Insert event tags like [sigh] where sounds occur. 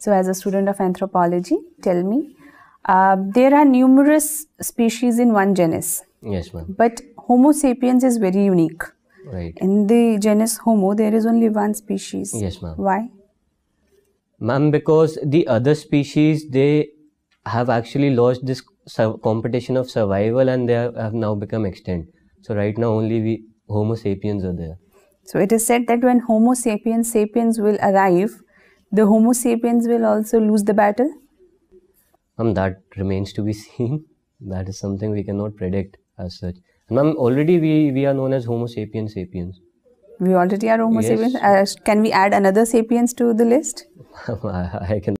So, as a student of anthropology, tell me, uh, there are numerous species in one genus, Yes, ma'am. but Homo sapiens is very unique. Right. In the genus Homo, there is only one species. Yes, ma'am. Why? Ma'am, because the other species they have actually lost this competition of survival and they have have now become extinct. So right now only we Homo sapiens are there. So, it is said that when Homo sapiens sapiens will arrive, the Homo sapiens will also lose the battle. Ma'am, that remains to be [laughs] seen. That is something we cannot predict as such. Ma'am, already we, we are known as Homo sapiens sapiens. We already are Homo Yes. sapiens. Uh, can we add another sapiens to the list? [laughs] I, I can